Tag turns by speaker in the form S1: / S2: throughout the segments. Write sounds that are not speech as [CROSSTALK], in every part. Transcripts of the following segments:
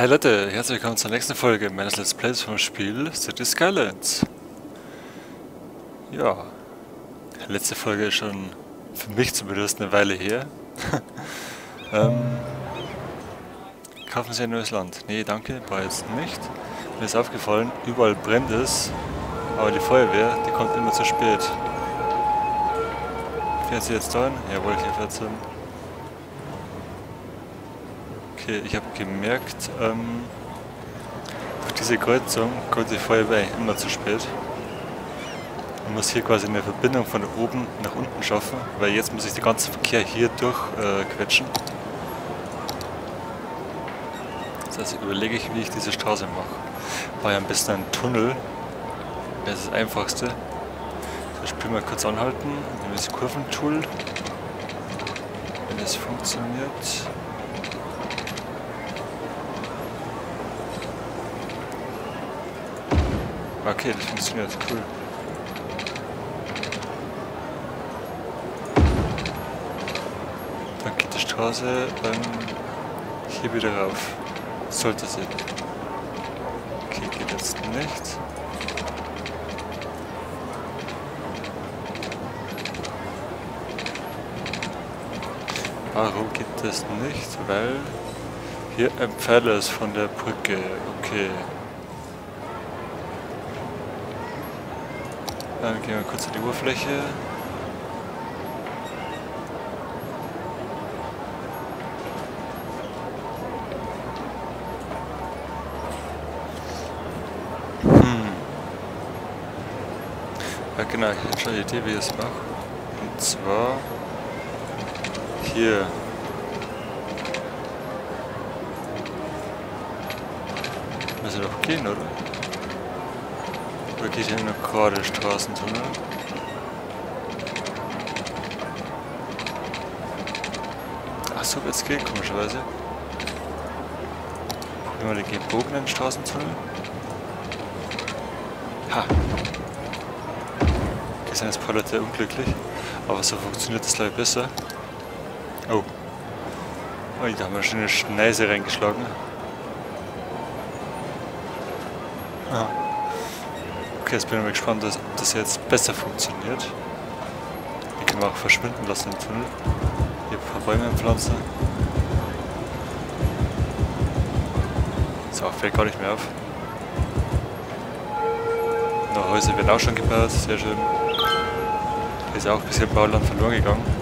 S1: Hi Leute, herzlich willkommen zur nächsten Folge meines Let's Plays vom Spiel City Skylines. Ja, letzte Folge ist schon für mich zumindest eine Weile her. [LAUGHS] ähm, kaufen Sie ein neues Land? Nee, danke, war jetzt nicht. Mir ist aufgefallen, überall brennt es, aber die Feuerwehr, die kommt immer zu spät. Fährt sie jetzt dahin? Jawohl, hier fährt sie Okay, ich habe gemerkt, ähm, durch diese Kreuzung kommt die Feuerwehr immer zu spät. Man muss hier quasi eine Verbindung von oben nach unten schaffen, weil jetzt muss ich den ganzen Verkehr hier durchquetschen. Äh, das heißt, überlege ich, wie ich diese Straße mache. War ja am besten ein Tunnel, das ist das einfachste. Ich will mal kurz anhalten, nehme das Kurventool, wenn es funktioniert. Okay, das funktioniert, cool. Dann geht die Straße ähm, hier wieder rauf. Sollte sie. Okay, geht jetzt nicht. Warum geht das nicht? Weil hier ein Pfeiler ist von der Brücke. Okay. Dann gehen wir kurz an die Oberfläche. Hm. Ja genau, ich habe schon eine Idee, wie ich es mache. Und zwar hier. Müsste doch gehen, oder? Oder geht hier nur gerade Straßentunnel? Ach so wird's gehen, komischerweise. Probieren wir den gebogenen Straßentunnel. Ha! Okay, sind jetzt Leute unglücklich. Aber so funktioniert das gleich besser. Oh. Oh, da haben wir schon eine Schneise reingeschlagen. Ah. Okay, jetzt bin ich mal gespannt, ob das jetzt besser funktioniert. Die können wir auch verschwinden lassen im Tunnel. Hier ein paar Bäume pflanzen. So, fällt gar nicht mehr auf. Noch Häuser werden auch schon gebaut, sehr schön. Hier ist auch ein bisschen Bauland verloren gegangen.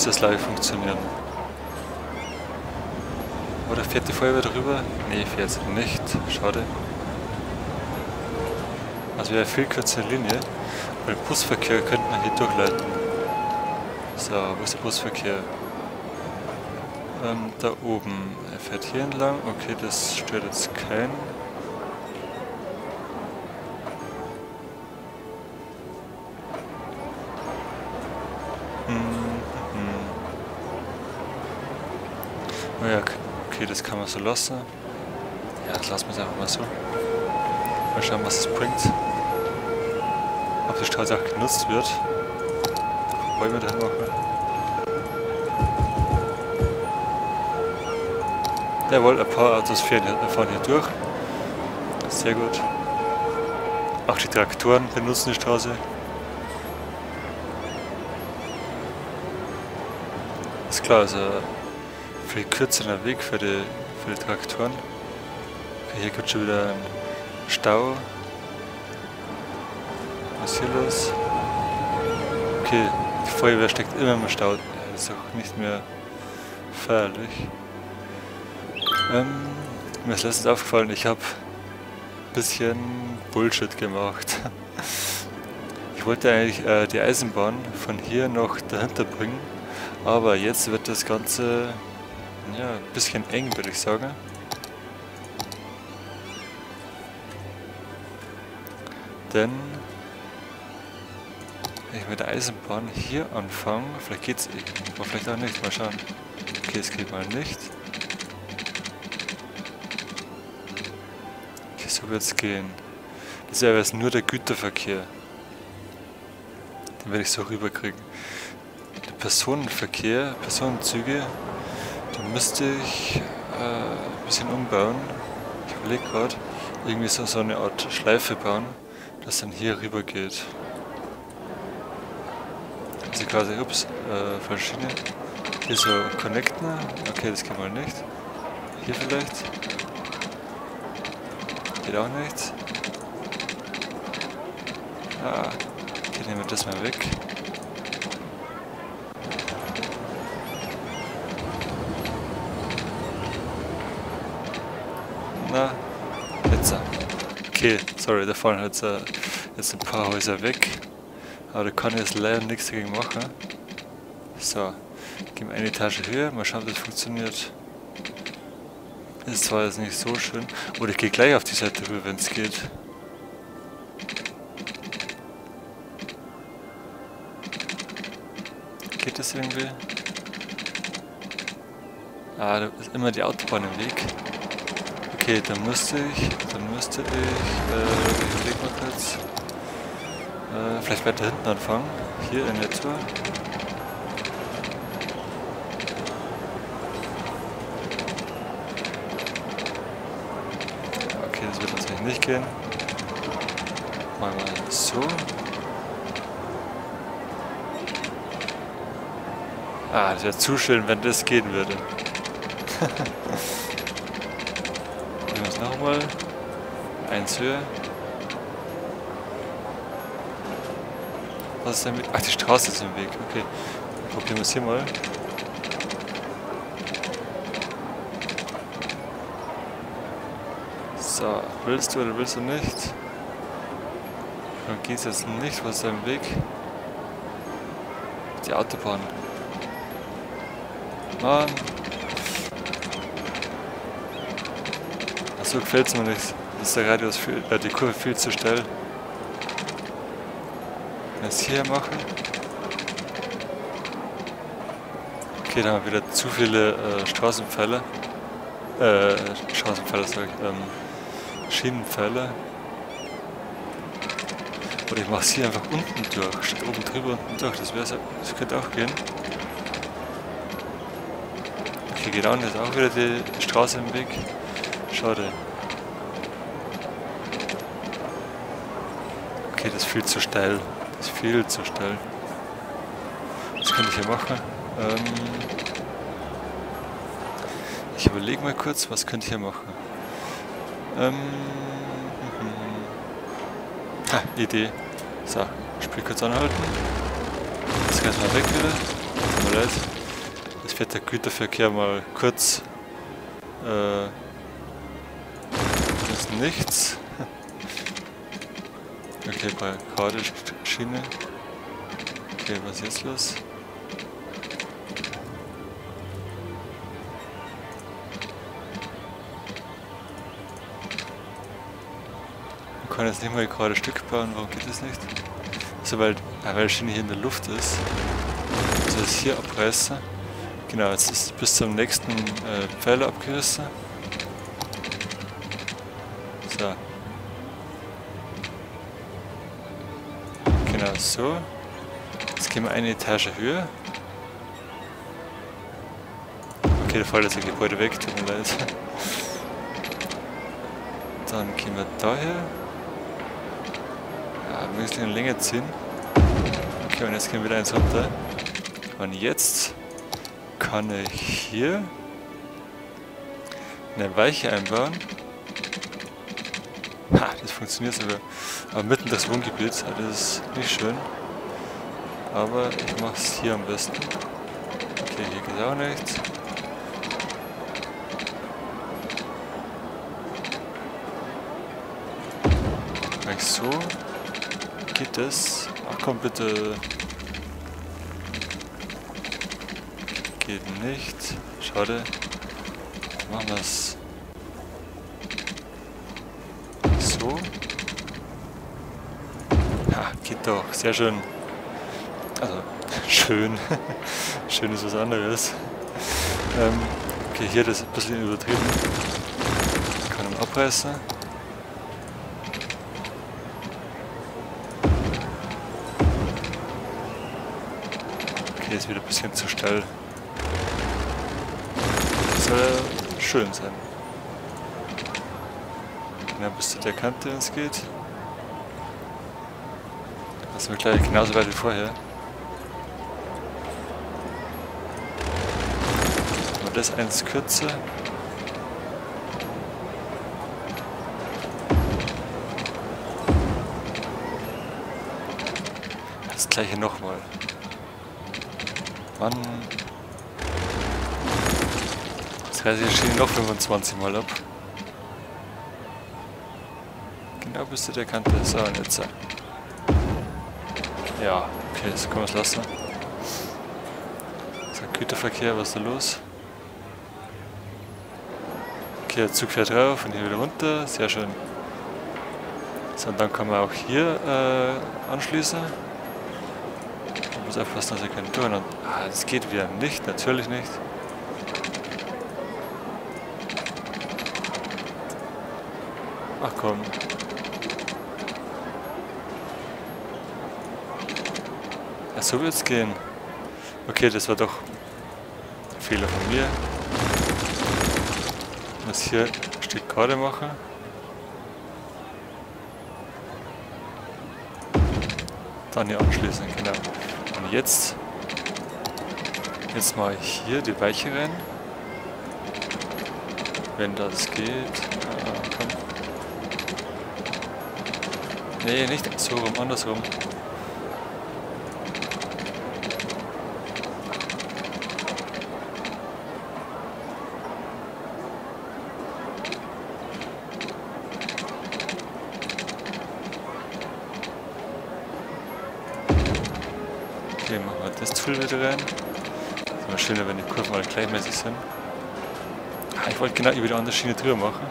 S1: Müsste es live funktionieren. Oder fährt die Feuerwehr drüber? Ne, fährt sie nicht. Schade. Also wäre eine viel kürzere Linie. Weil Busverkehr könnte man hier durchleiten. So, wo ist der Busverkehr? Ähm, da oben. Er fährt hier entlang. Okay, das stört jetzt keinen. Das kann man so lassen. Ja, das lassen wir es einfach mal so. Mal schauen, was es bringt. Ob die Straße auch genutzt wird. Wir dann machen? Jawohl, ein paar Autos fahren hier durch. Sehr gut. Auch die Traktoren benutzen die Straße. Ist klar, also viel kürzerer Weg für die, für die Traktoren. Hier gibt schon wieder einen Stau. Was ist hier los? Okay, die Feuerwehr steckt immer im Stau. Das ist auch nicht mehr feierlich. Ähm, mir ist letztens aufgefallen, ich habe ein bisschen Bullshit gemacht. [LAUGHS] Ich wollte eigentlich äh, die Eisenbahn von hier noch dahinter bringen, aber jetzt wird das Ganze ja, ein bisschen eng, würde ich sagen. Denn ich mit der Eisenbahn hier anfange, vielleicht geht's aber vielleicht auch nicht, mal schauen. Okay, es geht mal nicht. Okay, so wird's gehen. Das wäre jetzt nur der Güterverkehr. Den werde ich so rüberkriegen. Der Personenverkehr, Personenzüge, da müsste ich äh, ein bisschen umbauen. Ich überlege gerade, irgendwie so, so eine Art Schleife bauen, das dann hier rüber geht. Also quasi, ups, äh, falsche Schiene. Hier so connecten. Okay, das geht mal nicht. Hier vielleicht. Geht auch nicht. Ah, okay, nehmen wir das mal weg. Na, jetzt. Okay, sorry, da vorne hat äh, jetzt ein paar Häuser weg. Aber da kann ich jetzt leider nichts dagegen machen. So, gehen wir eine Etage höher, mal schauen, ob das funktioniert. Ist zwar jetzt nicht so schön. Oder ich gehe gleich auf die Seite rüber, wenn es geht. Geht das irgendwie? Ah, da ist immer die Autobahn im Weg. Okay, dann müsste ich, dann müsste ich, äh, überleg mal kurz. Äh, vielleicht weiter hinten anfangen. Hier in etwa. Okay, das wird natürlich nicht gehen. Machen wir so. Ah, das wäre zu schön, wenn das gehen würde. Nehmen wir es nochmal. Höher. Was ist denn mit. Ach, die Straße ist im Weg. Okay. Probieren wir es hier mal. So, willst du oder willst du nicht? Dann geht es jetzt nicht. Was ist im Weg? Die Autobahn. Mann. Achso, gefällt es mir nicht. Ist der Radius viel, äh, die Kurve viel zu steil. Das hier machen. Okay, dann haben wir wieder zu viele äh, Straßenpfähle. Äh, Straßenpfähle, sag ich, ähm, Schienenpfähle. Oder ich mache es hier einfach unten durch, statt oben drüber unten durch. Das, wär's, das könnte auch gehen. Okay, genau, und ist auch wieder die Straße im Weg. Schade. Okay, das ist viel zu steil. Das ist viel zu steil. Was könnte ich hier machen? Ähm ich überlege mal kurz, was könnte ich hier machen? Ähm ha, Idee. So, Spiel kurz anhalten. Das geht mal weg wieder. Tut mir leid. Jetzt fährt der Güterverkehr mal kurz. Äh, das ist nichts. Okay, bei gerade Schiene. Okay, was ist jetzt los? Man kann jetzt nicht mal gerade Stück bauen, warum geht das nicht? Also weil, die Schiene hier in der Luft ist. Also das hier abreißen. Genau, jetzt ist bis zum nächsten äh, Pfeiler abgerissen. So. Genau so. Jetzt gehen wir eine Etage höher. Okay, da fällt das Gebäude weg, tut mir leid. Dann gehen wir daher. Ja, wir müssen eine Länge ziehen. Okay, und jetzt gehen wir wieder eins runter. Und jetzt kann ich hier eine Weiche einbauen. Das funktioniert sogar. Aber mitten das Wohngebiet, das ist nicht schön. Aber ich mache es hier am besten. Okay, hier geht auch nichts. Mach ich so. Geht das? Ach komm bitte. Geht nicht. Schade. Machen wir es Ja, geht doch. Sehr schön. Also, [LAUGHS] schön. schön ist was anderes. Ähm, okay, hier das ist ein bisschen übertrieben. Kann man abreißen. Okay, ist wieder ein bisschen zu steil. Das soll schön sein. Genau bis zu der Kante, wenn es geht. Das wird gleich genauso weit wie vorher. Aber das eins kürzer. Das gleiche nochmal. Mann. Das reiße ich Schiene noch 25 Mal ab. Zu der Kante. Und jetzt. Ja, okay, das können wir es lassen. So, Güterverkehr, was ist da los? Okay, der Zug fährt drauf und hier wieder runter. Sehr schön. So, und dann kann man auch hier äh, anschließen muss aufpassen, dass er keinen Ton hat. Ah, das geht wieder nicht, natürlich nicht. Ach komm. Ja, so wird's gehen. Okay, das war doch ein Fehler von mir. Muss hier ein Stück gerade machen. Dann hier anschließen, genau jetzt, jetzt mache ich hier die Weiche rein. Wenn das geht. Ah, komm. Nee, nicht so rum, andersrum. Wieder rein. Ist immer schöner, wenn die Kurven alle gleichmäßig sind. Ah, ich wollte genau über die andere Schiene drüber machen.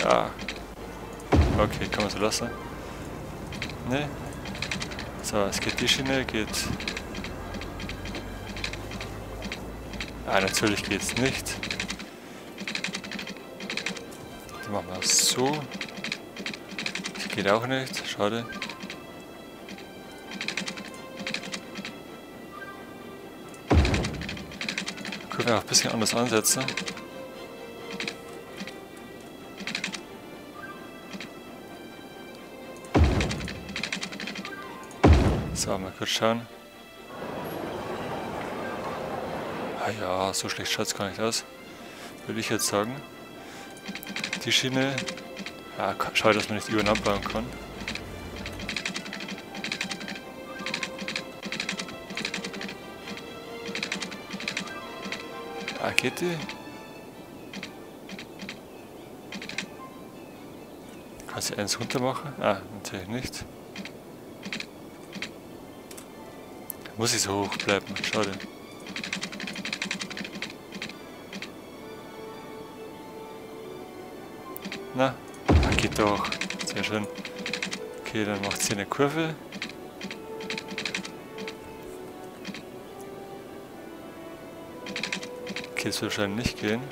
S1: Ja. Okay, kann man so lassen. Ne? So, es geht die Schiene, geht... Ah, natürlich geht's nicht. Dann machen wir so. Geht auch nicht, schade. Können wir auch ein bisschen anders ansetzen. So, mal kurz schauen. Ah ja, so schlecht schaut es gar nicht aus. Würde ich jetzt sagen. Die Schiene ja, schade, dass man nicht über bauen kann. Ah, geht die? Kann sie eins runter machen? Ah, natürlich nicht. Muss ich so hoch bleiben, schade. Schön. Okay, dann macht sie eine Kurve. Okay, das wird wahrscheinlich nicht gehen.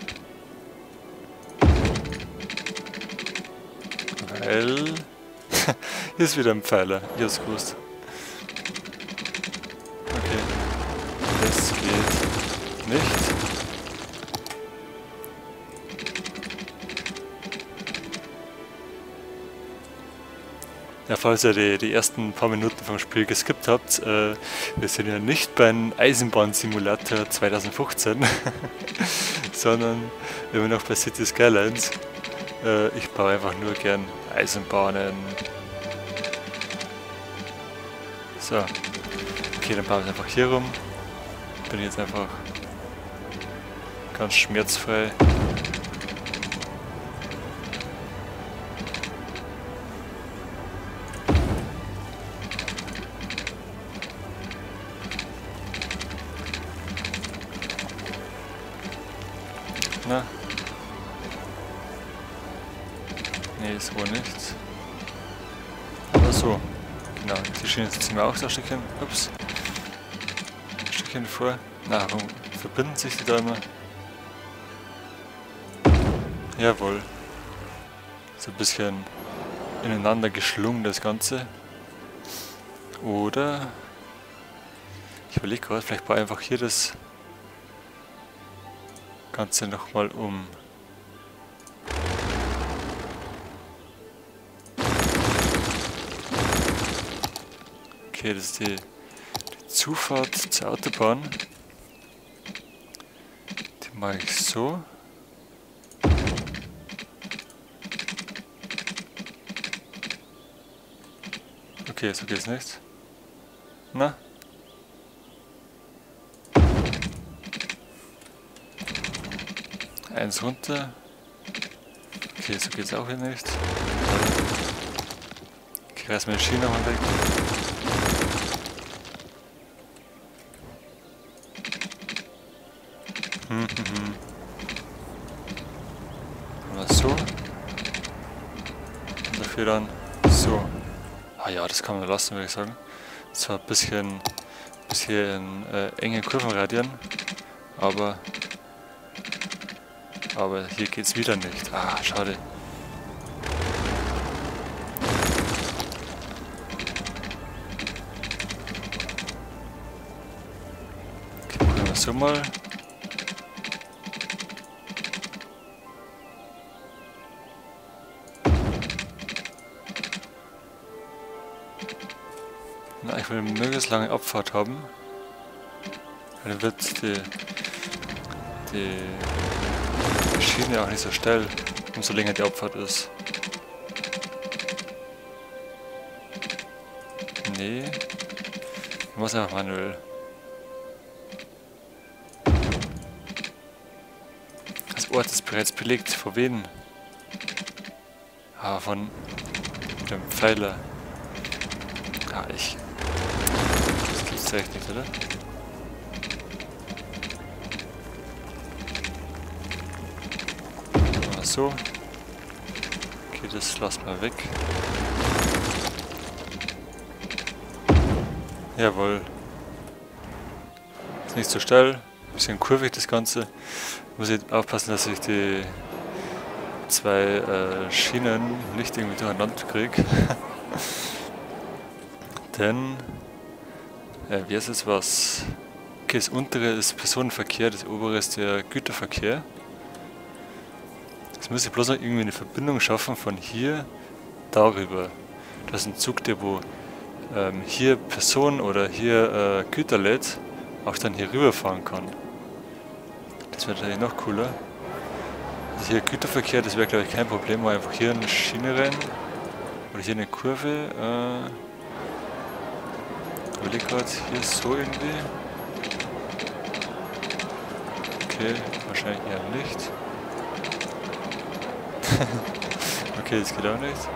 S1: Weil... [LAUGHS] Hier ist wieder ein Pfeiler. Hier ist gewusst. Okay. Das geht nicht. Ja, falls ihr die, die ersten paar Minuten vom Spiel geskippt habt, äh, wir sind ja nicht beim Eisenbahnsimulator 2015, [LAUGHS] sondern immer noch bei City Skylines. Äh, ich baue einfach nur gern Eisenbahnen. So, okay, dann bauen wir einfach hier rum. Bin jetzt einfach ganz schmerzfrei. Ne? Ne, ist wohl nichts. Aber so. Genau, die Schiene ziehen wir auch so ein Stückchen. Ups. Ein Stückchen vor. Na, warum verbinden sich die da immer? Jawohl. So ein bisschen ineinander geschlungen, das Ganze. Oder ich überlege gerade, vielleicht baue ich einfach hier das Ganze nochmal um. Okay, das ist die, die Zufahrt zur Autobahn. Die mache ich so. Okay, so geht's nicht. Na? Eins runter. Okay, so geht's auch wieder nicht. Ich reiß meine Schiene mal weg. Hm, hm, hm. So. Dafür dann so. Ah ja, das kann man lassen, würde ich sagen. Zwar ein bisschen, bisschen äh, enge Kurvenradien, aber aber hier geht's wieder nicht. Ah, schade. Okay, probieren wir so mal. Na, ich will eine möglichst lange Abfahrt haben. Dann wird die, die Schiene auch nicht so schnell, umso länger die Abfahrt ist. Nee. Ich muss einfach manuell. Das Ort ist bereits belegt. Vor wen? Ah, von dem Pfeiler. Ah, ich. Das gibt's echt nicht, oder? So. Okay, das lassen wir weg. Jawohl. Ist nicht so steil. Bisschen kurvig das Ganze. Muss ich aufpassen, dass ich die zwei äh, Schienen nicht irgendwie durcheinander kriege. [LAUGHS] Denn, äh, wie ist es was? Okay, das untere ist Personenverkehr, das obere ist der Güterverkehr. Jetzt muss ich bloß noch irgendwie eine Verbindung schaffen von hier darüber. Das ist ein Zug, der wo ähm, hier Personen oder hier äh, Güter lädt, auch dann hier rüberfahren kann. Das wäre natürlich noch cooler. Also hier Güterverkehr, das wäre glaube ich kein Problem, weil einfach hier eine Schiene rein oder hier eine Kurve. Äh, überleg gerade, hier so irgendwie. Okay, wahrscheinlich eher nicht. Okay, das geht auch nicht.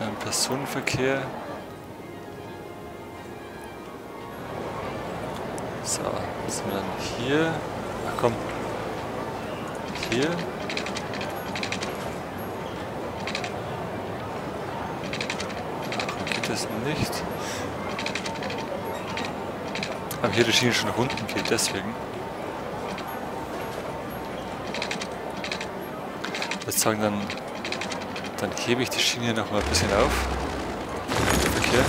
S1: Ähm, Personenverkehr. So, sind wir dann hier? Ach komm. Hier. Warum geht das nicht? Aber hier die Schiene schon nach unten geht, deswegen. Würde sagen, dann, dann hebe ich die Schiene noch mal ein bisschen auf. Verkehr.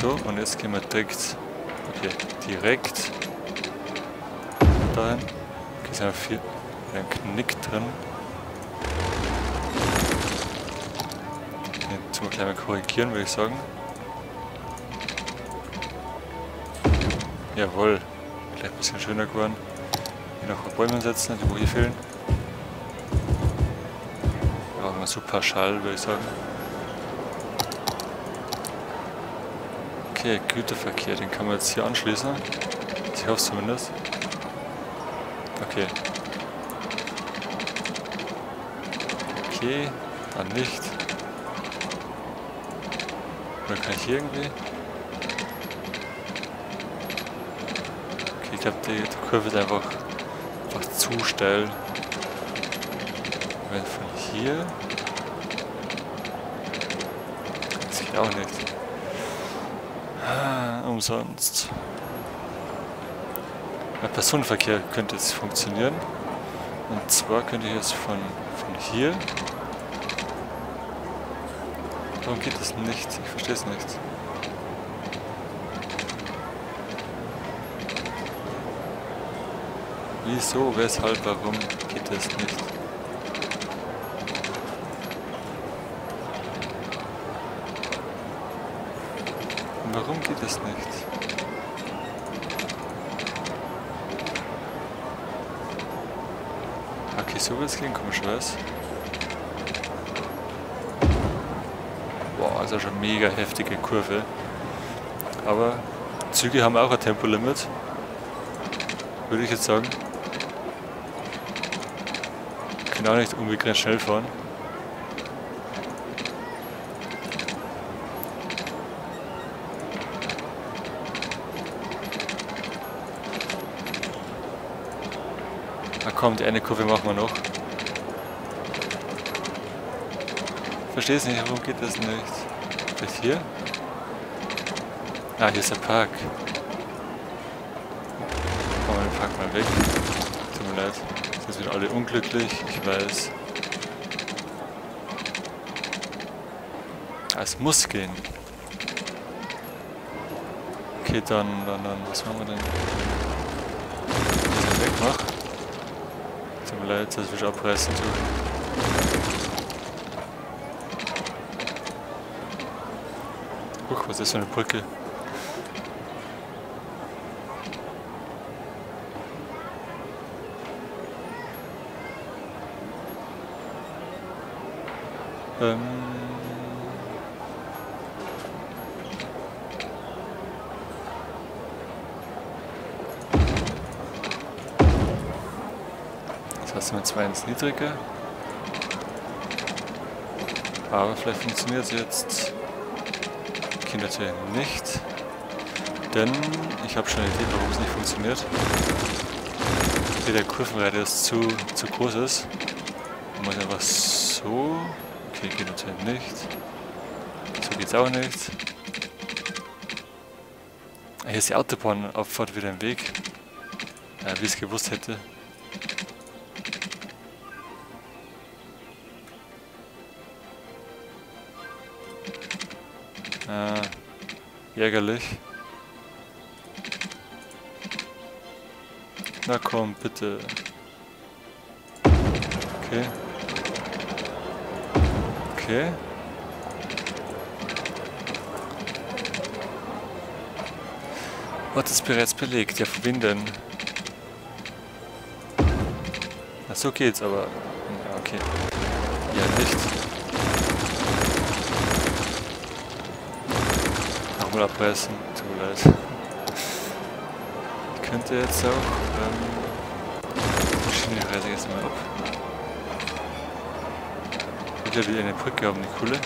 S1: So, und jetzt gehen wir direkt, okay, direkt dahin. Okay, haben wir viel, einen Knick drin. Jetzt mal gleich mal korrigieren, würde ich sagen. Jawohl, gleich ein bisschen schöner geworden. Hier noch Bäume setzen, die wo hier fehlen. Ja, mal super Schall, würde ich sagen. Okay, Güterverkehr, den kann man jetzt hier anschließen. Ich hoffe es zumindest. Okay. Okay, dann nicht. Oder kann ich hier irgendwie? Okay, ich glaube, die, Kurve ist einfach zustellen. Wenn von hier. Das geht auch nicht. Ah, umsonst. Der Personenverkehr könnte jetzt funktionieren. Und zwar könnte ich jetzt von, von hier... Warum geht das nicht? Ich verstehe es nicht. Wieso, weshalb, warum geht das nicht? Warum geht es nicht? Okay, so wird es gehen, komisch was. Boah, also schon mega heftige Kurve. Aber Züge haben auch ein Tempolimit. Würde ich jetzt sagen. Können auch nicht unbegrenzt schnell fahren. Na komm, die eine Kurve machen wir noch. Versteh's nicht, warum geht das nicht? Vielleicht hier? Ah, hier ist der Park. Komm, den Park mal weg. Tut mir leid. Sind alle unglücklich, ich weiß. Ah, es muss gehen. Okay, dann, dann, dann, was machen wir denn? Das wegmachen. Tut mir leid, dass wir abreißen tun. Huch, was ist für eine Brücke? Ähm das heißt, wir zwei ins Niedrige. Aber vielleicht funktioniert es jetzt. Natürlich nicht. Denn ich habe schon eine Idee, warum es nicht funktioniert. Der Kurvenradius zu, zu groß ist. Und man einfach so. Okay, geht natürlich nicht. So geht's auch nicht. Hier ist die Autobahnabfahrt wieder im Weg. Ja, wie ich es gewusst hätte. Äh, ärgerlich. Na komm, bitte. Okay. Okay. Ort ist bereits belegt. Ja, denn? Ach, so geht's, aber... Ja, okay. Ja, nicht. Nochmal abreißen. Tut mir leid. Ich könnte jetzt auch... Ähm, Schiene reiße ich jetzt mal ab. Wieder wie eine Brücke haben, eine coole.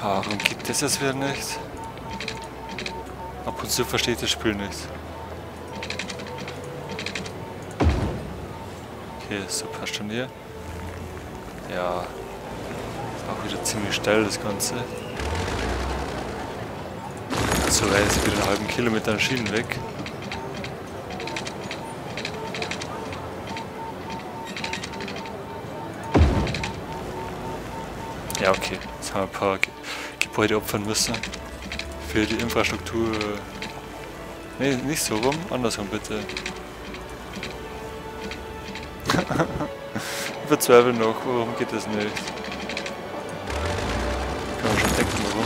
S1: Warum gibt es das wieder nicht? Ab und zu versteht das Spiel nicht. Okay, so passt schon hier. Ja, auch wieder ziemlich steil das Ganze. So weit ist wieder einen halben Kilometer an Schienen weg. Ja, okay. Jetzt haben wir ein paar Gebäude opfern müssen. Für die Infrastruktur. Ne, nicht so rum, andersrum bitte. [LAUGHS] ich verzweifle noch, warum geht das nicht? Kann man schon denken, warum.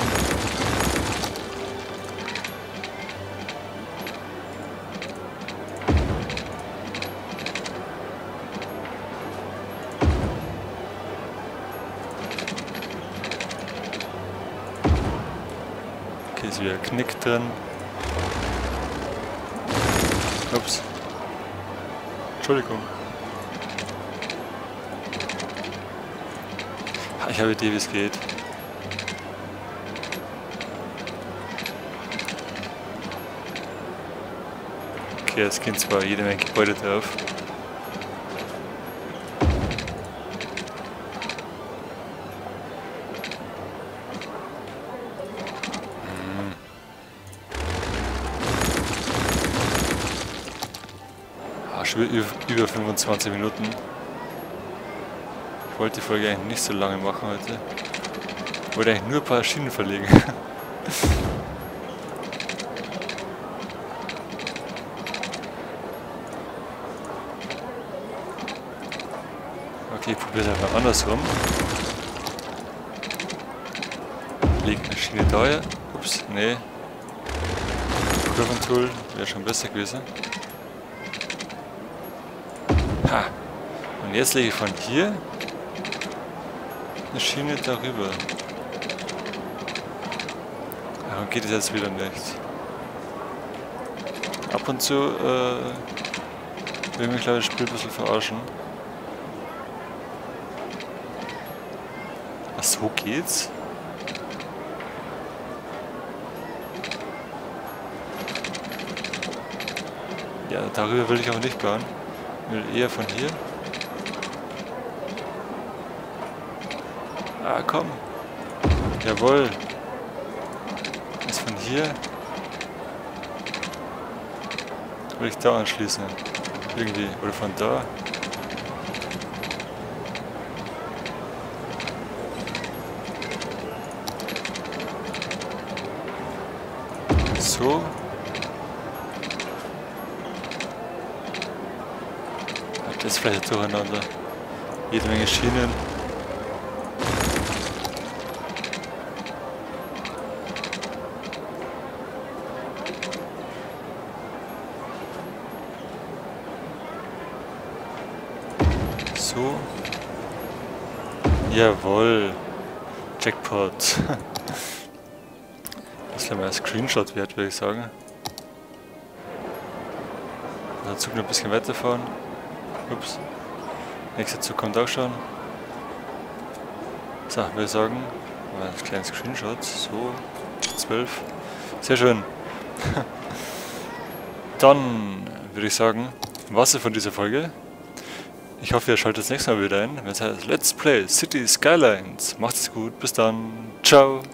S1: Okay, ist wieder Knick drin. Ups. Entschuldigung. Ich habe Idee, wie es geht. Okay, es gehen zwar jede Menge Gebäude drauf. Hm. Über 25 Minuten. Ich wollte die Folge eigentlich nicht so lange machen heute. Ich wollte eigentlich nur ein paar Schienen verlegen. [LAUGHS] Okay, ich probiere es einfach andersrum. Liegt eine Schiene da? Ups, nee. Kurventool wäre schon besser gewesen. Ha! Und jetzt lege ich von hier eine Schiene darüber. Warum geht es jetzt wieder nicht? Ab und zu äh, will mich glaube ich das ein bisschen verarschen. so geht's. Ja, darüber will ich aber nicht bauen. Ich will eher von hier. Ah, komm. Jawohl. Ist von hier. Will ich da anschließen. Irgendwie. Oder von da. so. Das ist vielleicht durcheinander. Jede Menge Schienen. So. Jawohl. Jackpot. [LAUGHS] Das wäre mal ein Screenshot wert, würde ich sagen. Der Zug noch ein bisschen weiterfahren. Ups. Nächster Zug kommt auch schon. So, würde ich sagen, mal ein kleines Screenshot. So, 12. Sehr schön. [LAUGHS] Dann würde ich sagen, was von dieser Folge. Ich hoffe, ihr schaltet das nächste Mal wieder ein, wenn es heißt Let's Play City Skylines. Macht's gut, bis dann. Ciao.